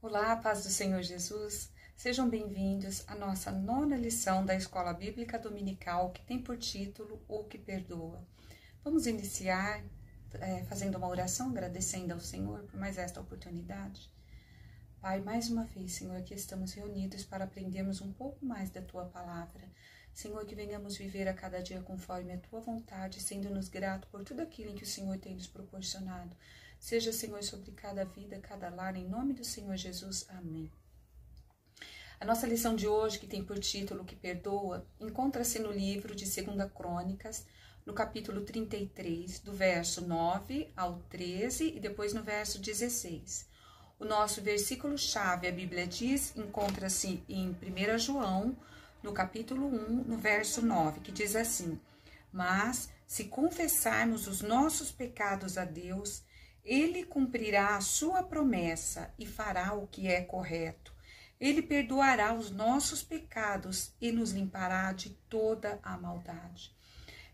Olá, paz do Senhor Jesus. Sejam bem-vindos à nossa nona lição da Escola Bíblica Dominical, que tem por título O que Perdoa. Vamos iniciar é, fazendo uma oração, agradecendo ao Senhor por mais esta oportunidade. Pai, mais uma vez, Senhor, aqui estamos reunidos para aprendermos um pouco mais da Tua palavra. Senhor, que venhamos viver a cada dia conforme a Tua vontade, sendo-nos grato por tudo aquilo em que o Senhor tem nos proporcionado. Seja, Senhor, sobre cada vida, cada lar, em nome do Senhor Jesus. Amém. A nossa lição de hoje, que tem por título Que Perdoa, encontra-se no livro de 2 Crônicas, no capítulo 33, do verso 9 ao 13 e depois no verso 16. O nosso versículo-chave, a Bíblia diz, encontra-se em 1 João, no capítulo 1, no verso 9, que diz assim: Mas se confessarmos os nossos pecados a Deus, ele cumprirá a sua promessa e fará o que é correto. Ele perdoará os nossos pecados e nos limpará de toda a maldade.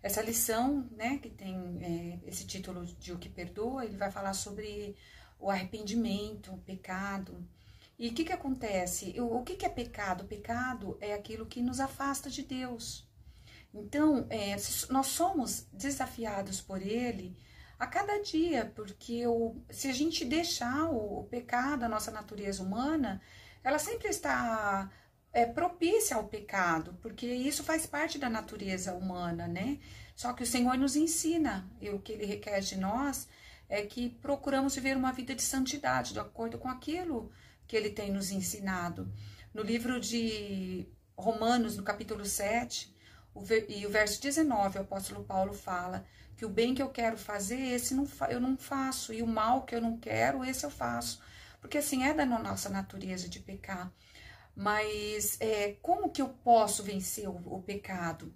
Essa lição, né, que tem é, esse título de O que Perdoa, ele vai falar sobre o arrependimento, o pecado. E o que, que acontece? O, o que, que é pecado? pecado é aquilo que nos afasta de Deus. Então, é, nós somos desafiados por Ele a cada dia, porque o, se a gente deixar o, o pecado, a nossa natureza humana, ela sempre está é, propícia ao pecado, porque isso faz parte da natureza humana, né? Só que o Senhor nos ensina, e o que Ele requer de nós é que procuramos viver uma vida de santidade, de acordo com aquilo que Ele tem nos ensinado. No livro de Romanos, no capítulo 7, o, e o verso 19, o apóstolo Paulo fala que o bem que eu quero fazer, esse não, eu não faço, e o mal que eu não quero, esse eu faço. Porque assim é da nossa natureza de pecar. Mas é, como que eu posso vencer o, o pecado?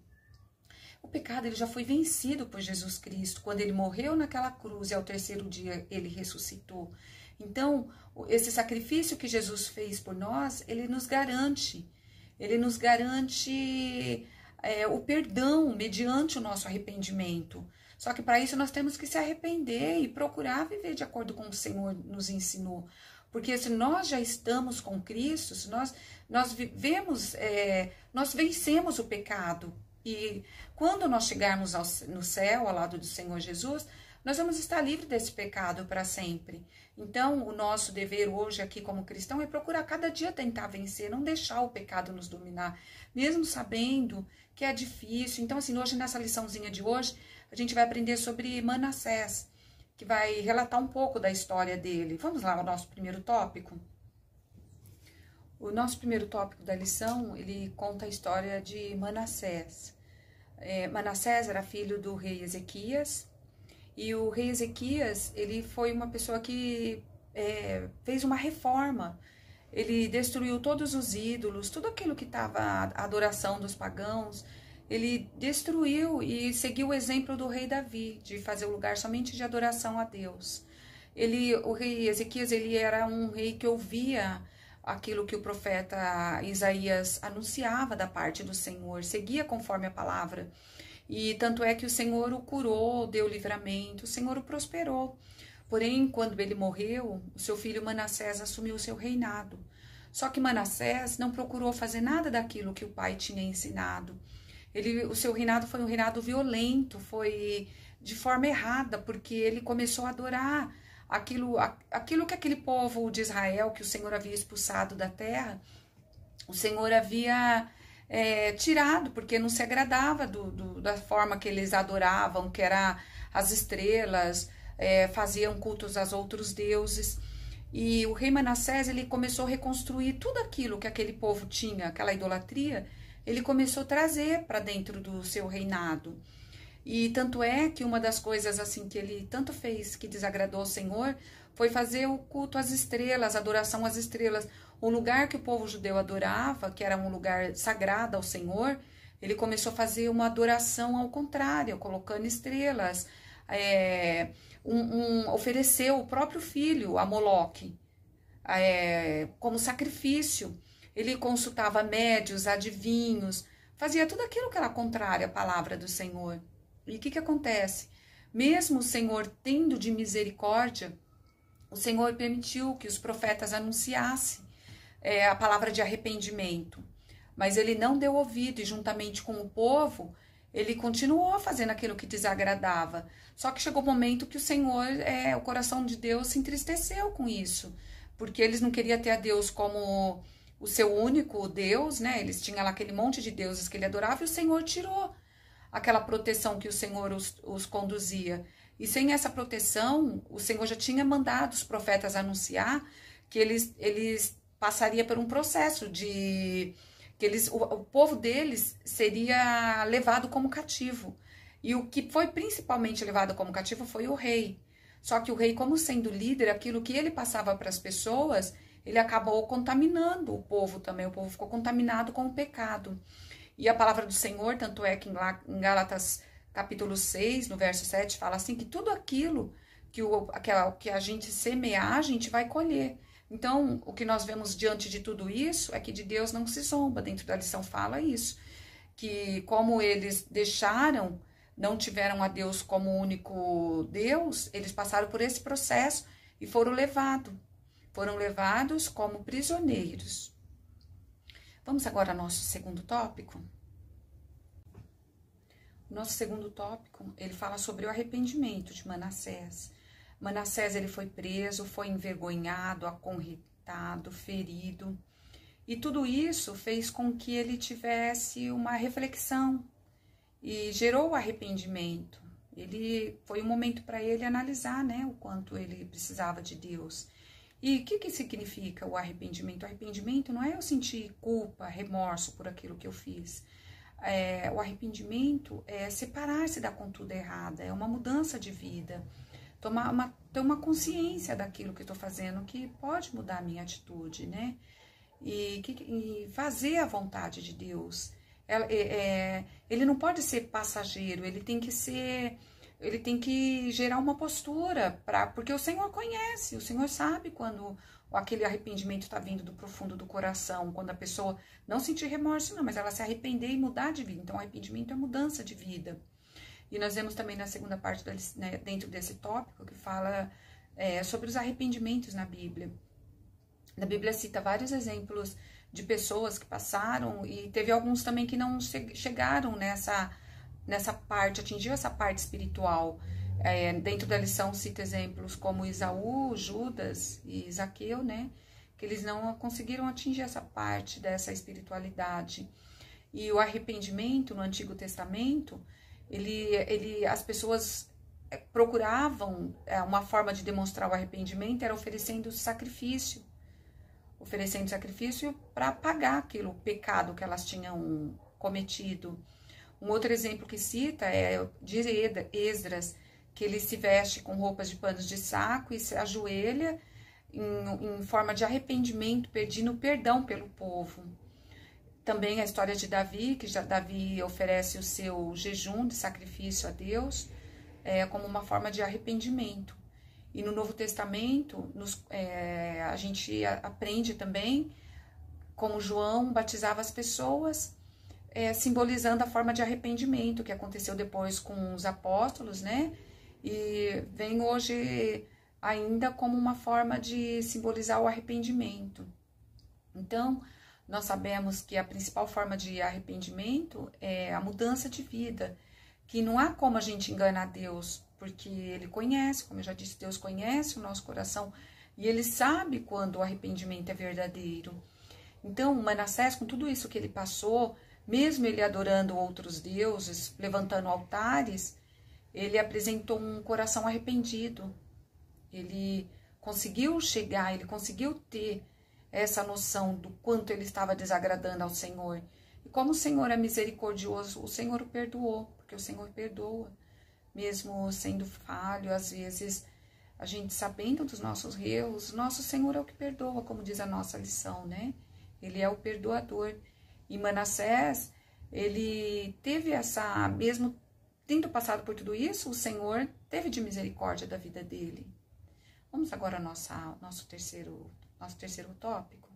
O pecado ele já foi vencido por Jesus Cristo quando ele morreu naquela cruz e ao terceiro dia ele ressuscitou. Então, esse sacrifício que Jesus fez por nós, ele nos garante, ele nos garante é, o perdão mediante o nosso arrependimento. Só que para isso nós temos que se arrepender e procurar viver de acordo com o Senhor nos ensinou. Porque se nós já estamos com Cristo, se nós, nós vivemos, é, nós vencemos o pecado. E quando nós chegarmos ao, no céu, ao lado do Senhor Jesus, nós vamos estar livres desse pecado para sempre. Então, o nosso dever hoje aqui como cristão é procurar cada dia tentar vencer, não deixar o pecado nos dominar, mesmo sabendo que é difícil. Então, assim, hoje nessa liçãozinha de hoje, a gente vai aprender sobre Manassés, que vai relatar um pouco da história dele. Vamos lá ao nosso primeiro tópico? O nosso primeiro tópico da lição, ele conta a história de Manassés. É, Manassés era filho do rei Ezequias, e o rei Ezequias, ele foi uma pessoa que é, fez uma reforma. Ele destruiu todos os ídolos, tudo aquilo que estava a adoração dos pagãos, ele destruiu e seguiu o exemplo do rei Davi, de fazer o lugar somente de adoração a Deus. Ele, o rei Ezequias, ele era um rei que ouvia aquilo que o profeta Isaías anunciava da parte do Senhor, seguia conforme a palavra. E tanto é que o Senhor o curou, deu livramento, o Senhor o prosperou. Porém, quando ele morreu, o seu filho Manassés assumiu o seu reinado. Só que Manassés não procurou fazer nada daquilo que o pai tinha ensinado. Ele, o seu reinado foi um reinado violento, foi de forma errada, porque ele começou a adorar aquilo, aquilo que aquele povo de Israel, que o Senhor havia expulsado da terra, o Senhor havia é, tirado, porque não se agradava do, do, da forma que eles adoravam, que era as estrelas, é, faziam cultos aos outros deuses. E o rei Manassés ele começou a reconstruir tudo aquilo que aquele povo tinha, aquela idolatria, ele começou a trazer para dentro do seu reinado. E tanto é que uma das coisas assim que ele tanto fez que desagradou o Senhor foi fazer o culto às estrelas, a adoração às estrelas. o lugar que o povo judeu adorava, que era um lugar sagrado ao Senhor, ele começou a fazer uma adoração ao contrário, colocando estrelas, é, um, um, ofereceu o próprio filho a Moloque é, como sacrifício. Ele consultava médios, adivinhos, fazia tudo aquilo que era contrário à palavra do Senhor. E o que, que acontece? Mesmo o Senhor tendo de misericórdia, o Senhor permitiu que os profetas anunciassem é, a palavra de arrependimento. Mas ele não deu ouvido e, juntamente com o povo, ele continuou fazendo aquilo que desagradava. Só que chegou o um momento que o Senhor, é, o coração de Deus se entristeceu com isso, porque eles não queriam ter a Deus como o seu único Deus, né? Eles tinham lá aquele monte de deuses que ele adorava e o Senhor tirou aquela proteção que o Senhor os, os conduzia. E sem essa proteção, o Senhor já tinha mandado os profetas anunciar que eles, eles passaria por um processo de que eles, o, o povo deles seria levado como cativo. E o que foi principalmente levado como cativo foi o rei. Só que o rei, como sendo líder, aquilo que ele passava para as pessoas, ele acabou contaminando o povo também. O povo ficou contaminado com o pecado. E a palavra do Senhor, tanto é que em Gálatas capítulo 6, no verso 7, fala assim que tudo aquilo que, o, aquela, que a gente semear, a gente vai colher. Então, o que nós vemos diante de tudo isso é que de Deus não se zomba. Dentro da lição fala isso. Que como eles deixaram, não tiveram a Deus como único Deus, eles passaram por esse processo e foram levados. Foram levados como prisioneiros. Vamos agora ao nosso segundo tópico? O nosso segundo tópico, ele fala sobre o arrependimento de Manassés. Manassés ele foi preso, foi envergonhado, acorrentado, ferido. E tudo isso fez com que ele tivesse uma reflexão e gerou arrependimento. Ele foi um momento para ele analisar, né, o quanto ele precisava de Deus. E o que, que significa o arrependimento? O arrependimento não é eu sentir culpa, remorso por aquilo que eu fiz. É, o arrependimento é separar-se da conduta errada, é uma mudança de vida, tomar uma, ter uma consciência daquilo que estou fazendo que pode mudar a minha atitude, né? E, que, e fazer a vontade de Deus. É, é, ele não pode ser passageiro, ele tem que ser ele tem que gerar uma postura para porque o Senhor conhece, o Senhor sabe quando aquele arrependimento está vindo do profundo do coração, quando a pessoa não sentir remorso, não, mas ela se arrepender e mudar de vida. Então, arrependimento é mudança de vida. E nós vemos também na segunda parte, né, dentro desse tópico, que fala é, sobre os arrependimentos na Bíblia. Na Bíblia cita vários exemplos de pessoas que passaram e teve alguns também que não chegaram nessa nessa parte, atingiu essa parte espiritual. É, dentro da lição cita exemplos como Isaú, Judas e Zaqueu, né? Que eles não conseguiram atingir essa parte dessa espiritualidade. E o arrependimento no Antigo Testamento, ele, ele, as pessoas é, procuravam é, uma forma de demonstrar o arrependimento era oferecendo sacrifício, oferecendo sacrifício para pagar aquilo, pecado que elas tinham cometido. Um outro exemplo que cita é de Esdras, que ele se veste com roupas de panos de saco e se ajoelha em, em forma de arrependimento, pedindo perdão pelo povo. Também a história de Davi, que Davi oferece o seu jejum de sacrifício a Deus é, como uma forma de arrependimento. E no Novo Testamento, nos, é, a gente aprende também como João batizava as pessoas é, simbolizando a forma de arrependimento que aconteceu depois com os apóstolos, né? E vem hoje ainda como uma forma de simbolizar o arrependimento. Então, nós sabemos que a principal forma de arrependimento é a mudança de vida, que não há como a gente enganar Deus, porque Ele conhece, como eu já disse, Deus conhece o nosso coração e Ele sabe quando o arrependimento é verdadeiro. Então, Manassés, com tudo isso que ele passou, mesmo ele adorando outros deuses, levantando altares, ele apresentou um coração arrependido. Ele conseguiu chegar, ele conseguiu ter essa noção do quanto ele estava desagradando ao Senhor. E como o Senhor é misericordioso, o Senhor o perdoou, porque o Senhor perdoa, mesmo sendo falho, às vezes a gente sabendo dos nossos erros, nosso Senhor é o que perdoa, como diz a nossa lição, né? Ele é o perdoador. E Manassés, ele teve essa, mesmo tendo passado por tudo isso, o Senhor teve de misericórdia da vida dele. Vamos agora ao nosso, terceiro, nosso terceiro tópico.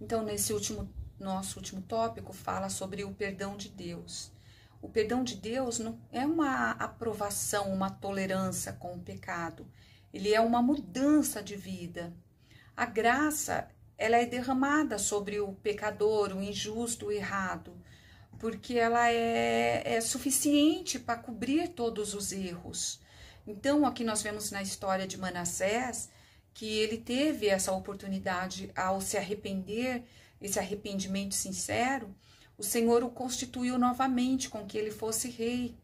Então, nesse último, nosso último tópico, fala sobre o perdão de Deus. O perdão de Deus não é uma aprovação, uma tolerância com o pecado. Ele é uma mudança de vida. A graça, ela é derramada sobre o pecador, o injusto, o errado, porque ela é, é suficiente para cobrir todos os erros. Então, aqui nós vemos na história de Manassés que ele teve essa oportunidade ao se arrepender, esse arrependimento sincero, o Senhor o constituiu novamente com que ele fosse rei.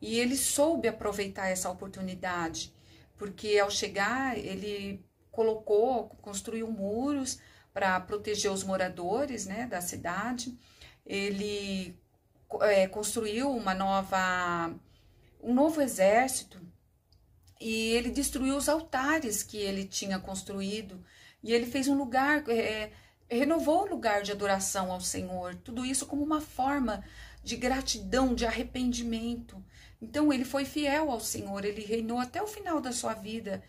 E ele soube aproveitar essa oportunidade, porque ao chegar, ele colocou, construiu muros para proteger os moradores né, da cidade. Ele é, construiu uma nova, um novo exército e ele destruiu os altares que ele tinha construído. E ele fez um lugar, é, renovou o lugar de adoração ao Senhor. Tudo isso como uma forma de gratidão, de arrependimento. Então ele foi fiel ao Senhor, ele reinou até o final da sua vida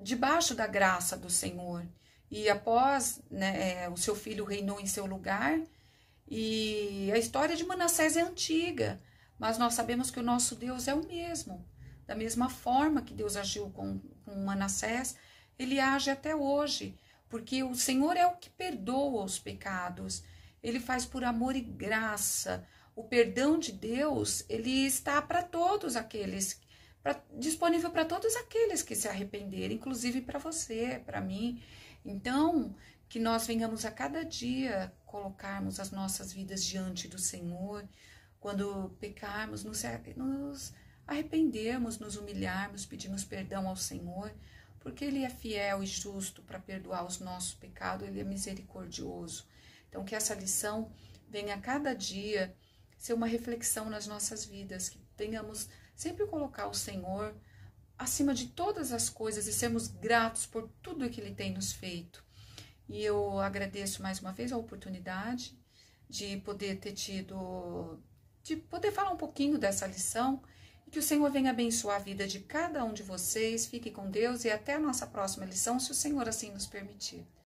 debaixo da graça do Senhor. E após né, é, o seu filho reinou em seu lugar, e a história de Manassés é antiga, mas nós sabemos que o nosso Deus é o mesmo. Da mesma forma que Deus agiu com, com Manassés, ele age até hoje, porque o Senhor é o que perdoa os pecados, ele faz por amor e graça. O perdão de Deus, ele está para todos aqueles pra, disponível para todos aqueles que se arrependerem, inclusive para você, para mim. Então, que nós venhamos a cada dia colocarmos as nossas vidas diante do Senhor, quando pecarmos, nos, nos arrependermos, nos humilharmos, pedirmos perdão ao Senhor, porque Ele é fiel e justo para perdoar os nossos pecados, Ele é misericordioso. Então, que essa lição venha a cada dia ser uma reflexão nas nossas vidas, que tenhamos sempre colocar o Senhor acima de todas as coisas e sermos gratos por tudo que Ele tem nos feito. E eu agradeço mais uma vez a oportunidade de poder ter tido, de poder falar um pouquinho dessa lição e que o Senhor venha abençoar a vida de cada um de vocês. Fique com Deus e até a nossa próxima lição, se o Senhor assim nos permitir.